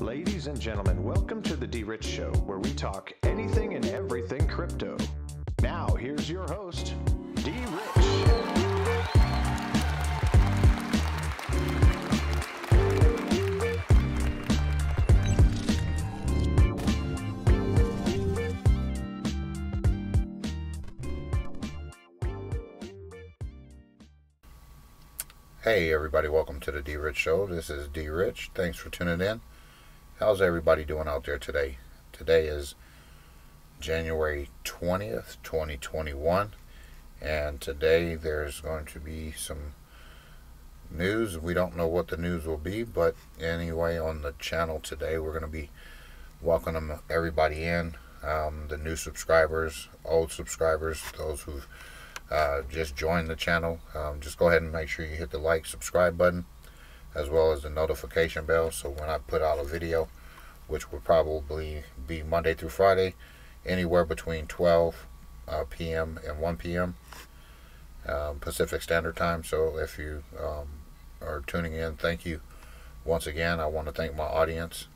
Ladies and gentlemen, welcome to the D Rich Show, where we talk anything and everything crypto. Now, here's your host, D Rich. Hey everybody, welcome to the D Rich Show. This is D Rich. Thanks for tuning in. How's everybody doing out there today? Today is January 20th, 2021, and today there's going to be some news. We don't know what the news will be, but anyway, on the channel today, we're going to be welcoming everybody in um, the new subscribers, old subscribers, those who've uh, just joined the channel. Um, just go ahead and make sure you hit the like, subscribe button, as well as the notification bell. So when I put out a video, which will probably be Monday through Friday, anywhere between 12 uh, p.m. and 1 p.m. Um, Pacific Standard Time. So if you um, are tuning in, thank you once again. I want to thank my audience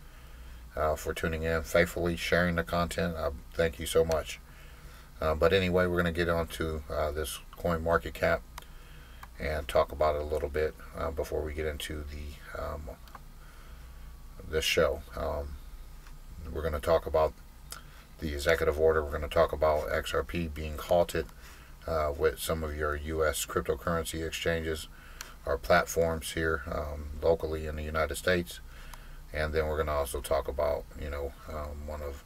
uh, for tuning in faithfully, sharing the content. Uh, thank you so much. Uh, but anyway, we're going to get on to uh, this coin market cap and talk about it a little bit uh, before we get into the um, this show. Um, we're going to talk about the executive order. We're going to talk about XRP being halted uh, with some of your U.S. cryptocurrency exchanges or platforms here um, locally in the United States. And then we're going to also talk about, you know, um, one of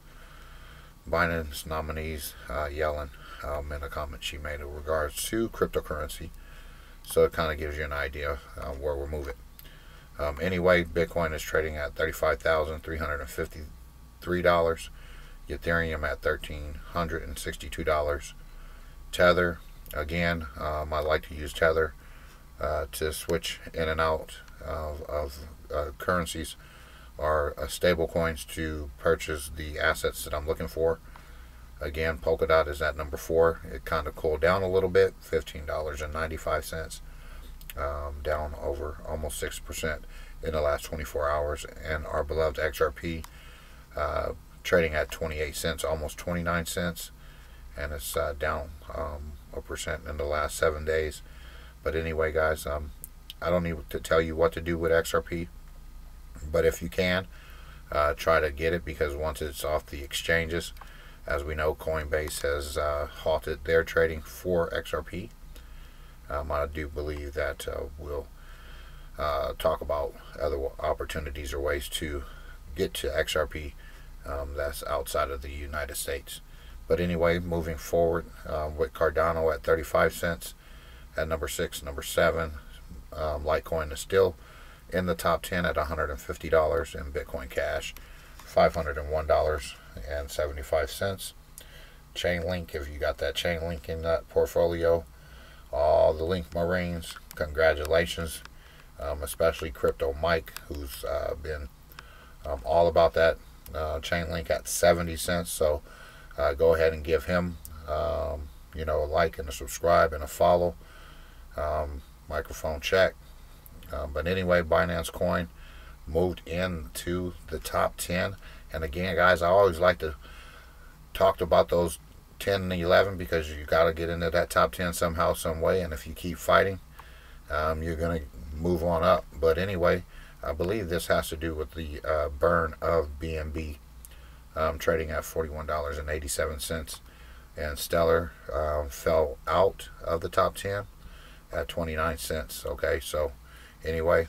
Biden's nominees, uh, Yellen, um, in a comment she made in regards to cryptocurrency. So it kind of gives you an idea uh, where we're moving. Um, anyway, Bitcoin is trading at $35,353. Ethereum at $1,362. Tether, again, um, I like to use Tether uh, to switch in and out of, of uh, currencies or uh, stable coins to purchase the assets that I'm looking for. Again, Polkadot is at number four. It kind of cooled down a little bit, $15.95, um, down over almost 6% in the last 24 hours. And our beloved XRP uh, trading at 28 cents, almost 29 cents, and it's uh, down um, a percent in the last seven days. But anyway, guys, um, I don't need to tell you what to do with XRP but if you can, uh, try to get it because once it's off the exchanges, as we know, Coinbase has uh, halted their trading for XRP. Um, I do believe that uh, we'll uh, talk about other opportunities or ways to get to XRP um, that's outside of the United States. But anyway, moving forward um, with Cardano at 35 cents at number six, number seven, um, Litecoin is still in the top 10 at $150 in Bitcoin Cash, $501.75. Chainlink, if you got that Chainlink in that portfolio, all the Link Marines, congratulations, um, especially Crypto Mike, who's uh, been um, all about that uh, Chainlink at 70 cents. So uh, go ahead and give him, um, you know, a like and a subscribe and a follow. Um, microphone check. Um, but anyway, Binance Coin moved into the top 10. And again, guys, I always like to talk about those 10 and 11 because you got to get into that top 10 somehow, some way. And if you keep fighting, um, you're going to move on up. But anyway, I believe this has to do with the uh, burn of BNB um, trading at $41.87. And Stellar uh, fell out of the top 10 at 29 cents. Okay, so anyway,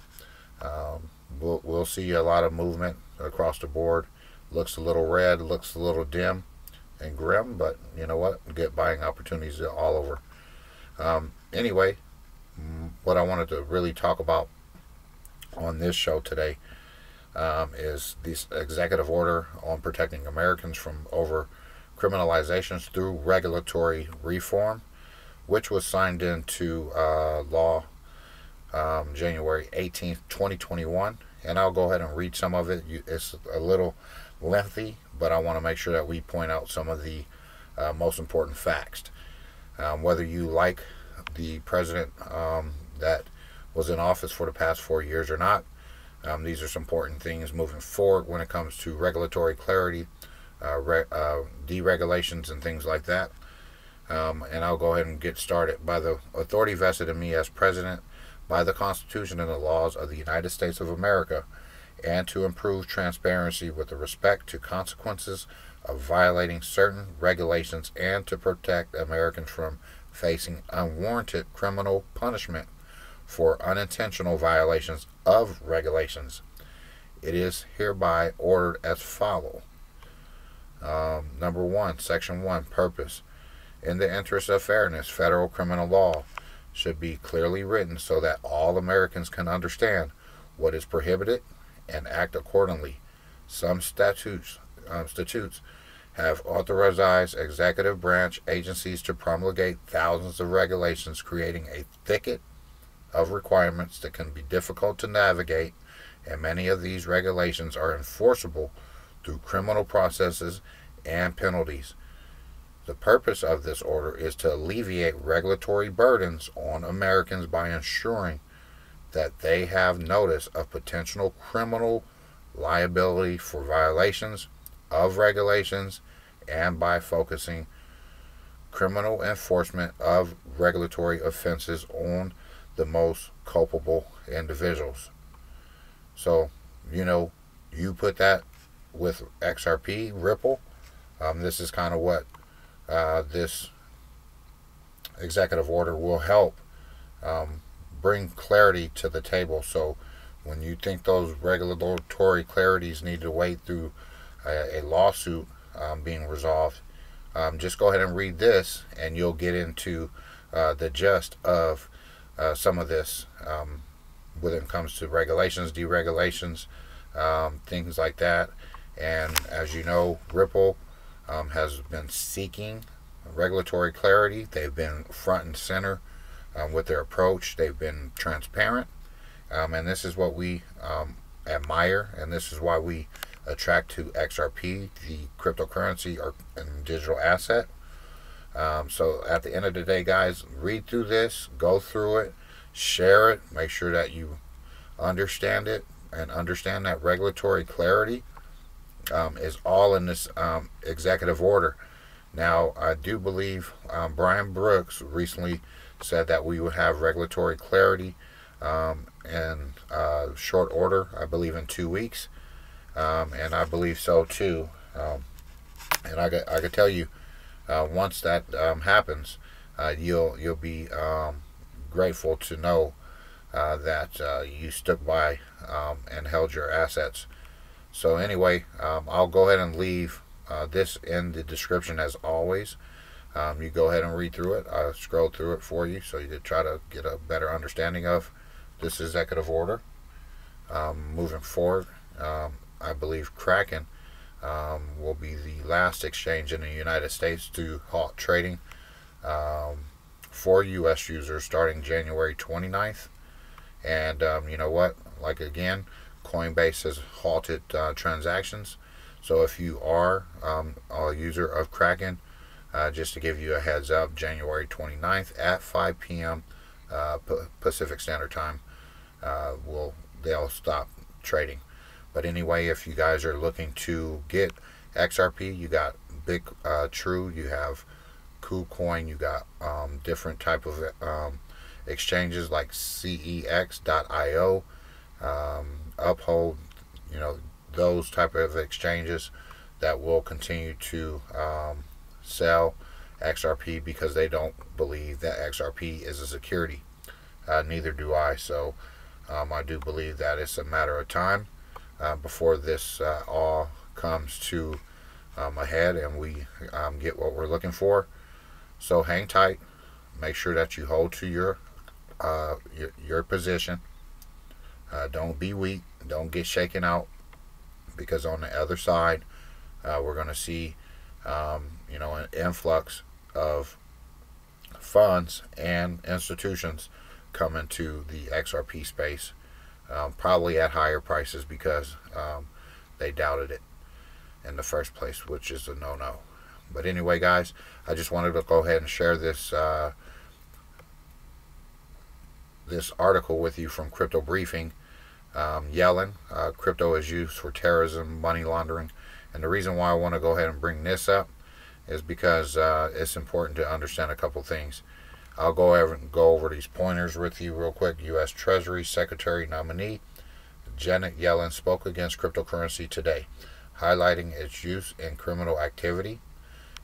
um, we'll, we'll see a lot of movement across the board. Looks a little red, looks a little dim and grim, but you know what? Get buying opportunities all over. Um, anyway, what I wanted to really talk about on this show today um, is this executive order on protecting Americans from over criminalizations through regulatory reform, which was signed into uh, law um, January 18th, 2021. And I'll go ahead and read some of it. It's a little lengthy, but I want to make sure that we point out some of the uh, most important facts. Um, whether you like the president um, that was in office for the past four years or not, Um, these are some important things moving forward when it comes to regulatory clarity, uh, re- uh, deregulations, and things like that. Um, and I'll go ahead and get started. By the authority vested in me as president, by the Constitution and the laws of the United States of America, and to improve transparency with respect to consequences of violating certain regulations and to protect Americans from facing unwarranted criminal punishment for unintentional violations of regulations. It is hereby ordered as follow. Um, number one, section one, purpose. In the interest of fairness, federal criminal law should be clearly written so that all Americans can understand what is prohibited and act accordingly. Some statutes, um, statutes have authorized executive branch agencies to promulgate thousands of regulations, creating a thicket of requirements that can be difficult to navigate, and many of these regulations are enforceable through criminal processes and penalties. The purpose of this order is to alleviate regulatory burdens on Americans by ensuring that they have notice of potential criminal liability for violations of regulations and by focusing criminal enforcement of regulatory offenses on the most culpable individuals. So, you know, you put that with XRP, Ripple. Um, this is kind of what uh, this executive order will help um, bring clarity to the table. So, when you think those regulatory clarities need to wait through a, a lawsuit um, being resolved, um, just go ahead and read this, and you'll get into uh, the gist of uh, some of this um, when it comes to regulations, deregulations, um, things like that. And as you know, Ripple um, has been seeking regulatory clarity. They've been front and center um, with their approach. They've been transparent, um, and this is what we um, admire, and this is why we attract to XRP, the cryptocurrency or digital asset. Um, so at the end of the day, guys, read through this, go through it, share it, make sure that you understand it and understand that regulatory clarity um, is all in this um, executive order. Now, I do believe um, Brian Brooks recently said that we would have regulatory clarity um, in uh, short order, I believe in two weeks. Um, and I believe so too. Um, and I, I can tell you, uh, once that happens, uh, you'll you'll be grateful to know uh, that uh, you stuck by um, and held your assets. So anyway, um, I'll go ahead and leave uh, this in the description as always. Um, you go ahead and read through it. I'll scroll through it for you so you could try to get a better understanding of this executive order. Um, moving forward, um, I believe Kraken um, will be the last exchange in the United States to halt trading for U.S. users starting January 29th. And um, you know what? Like again, Coinbase has halted uh, transactions. So if you are um, a user of Kraken, uh, just to give you a heads up, January 29th at 5 p.m. Uh, Pacific Standard Time, uh, will they'll stop trading. But anyway, if you guys are looking to get XRP, you got Big uh, True, you have KuCoin, you got um, different type of um, exchanges like cex.io, um, Uphold, you know, those type of exchanges that will continue to um, sell XRP because they don't believe that XRP is a security. Uh, neither do I. So um, I do believe that it's a matter of time uh, before this uh, all comes to um, a head and we um, get what we're looking for. So hang tight. Make sure that you hold to your uh, your, your position. Uh, don't be weak. Don't get shaken out because on the other side, uh, we're going to see, um, you know, an influx of funds and institutions come into the XRP space, um, probably at higher prices because um, they doubted it in the first place, which is a no-no. But anyway, guys, I just wanted to go ahead and share this uh, this article with you from Crypto Briefing. um, Yellen, uh, crypto is used for terrorism, money laundering. And the reason why I want to go ahead and bring this up is because uh, it's important to understand a couple things. I'll go over go over these pointers with you real quick. U.S. Treasury Secretary nominee Janet Yellen spoke against cryptocurrency today, highlighting its use in criminal activity.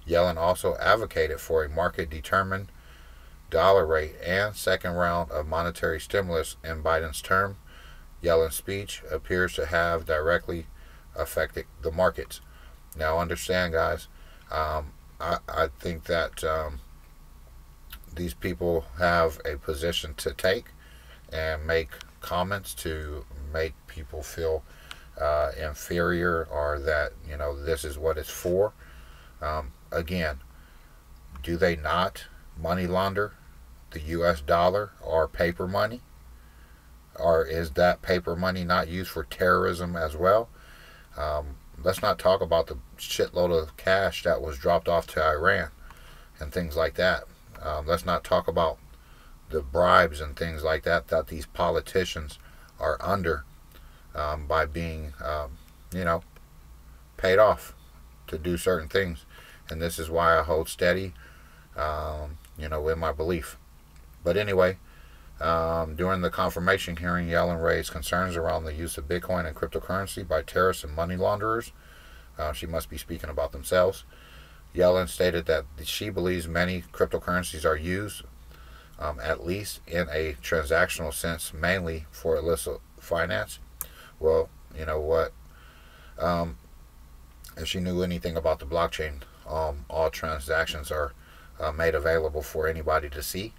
Yellen also advocated for a market-determined dollar rate and second round of monetary stimulus in Biden's term. Yellen's speech appears to have directly affected the markets. Now, understand, guys, um, I, I think that um, these people have a position to take and make comments to make people feel uh, inferior or that, you know, this is what it's for. Um, again, do they not money launder the US dollar or paper money? Or is that paper money not used for terrorism as well? Um, let's not talk about the shitload of cash that was dropped off to Iran and things like that. Um, let's not talk about the bribes and things like that that these politicians are under um, by being, um, you know, paid off to do certain things. And this is why I hold steady, um, you know, in my belief. But anyway, um, during the confirmation hearing, Yellen raised concerns around the use of Bitcoin and cryptocurrency by terrorists and money launderers. Uh, she must be speaking about themselves. Yellen stated that she believes many cryptocurrencies are used, um, at least in a transactional sense, mainly for illicit finance. Well, you know what? Um, if she knew anything about the blockchain, um, all transactions are uh, made available for anybody to see.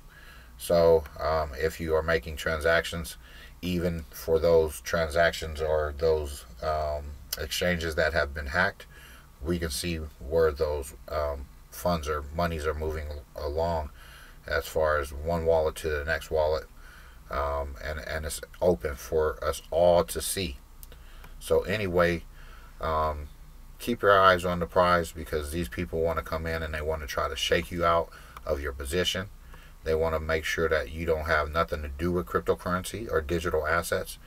So um, if you are making transactions, even for those transactions or those um, exchanges that have been hacked, we can see where those um, funds or monies are moving along as far as one wallet to the next wallet. Um, and, and it's open for us all to see. So anyway, um, keep your eyes on the prize because these people want to come in and they want to try to shake you out of your position. They want to make sure that you don't have nothing to do with cryptocurrency or digital assets.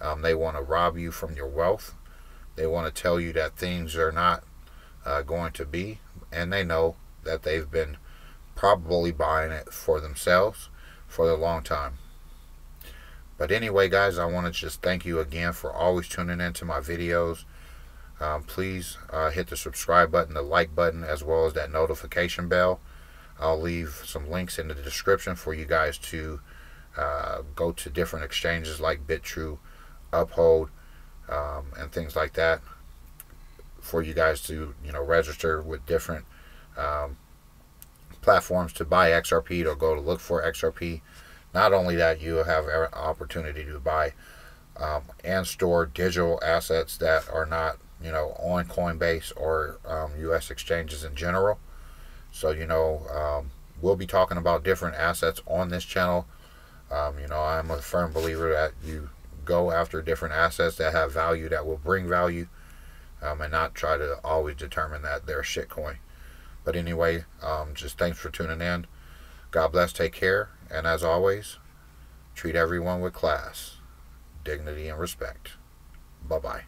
Um, they want to rob you from your wealth. They want to tell you that things are not uh, going to be, and they know that they've been probably buying it for themselves for a long time. But anyway, guys, I want to just thank you again for always tuning into my videos. Um, please uh, hit the subscribe button, the like button, as well as that notification bell. I'll leave some links in the description for you guys to uh, go to different exchanges like Bitrue, Uphold, um, and things like that for you guys to you know register with different um, platforms to buy XRP or go to look for XRP. Not only that, you have an opportunity to buy um, and store digital assets that are not you know on Coinbase or um, U.S. exchanges in general. So you know um, we'll be talking about different assets on this channel. Um, you know I'm a firm believer that you go after different assets that have value that will bring value um, and not try to always determine that they're shitcoin. But anyway, um, just thanks for tuning in. God bless, take care, and as always, treat everyone with class, dignity, and respect. Bye bye.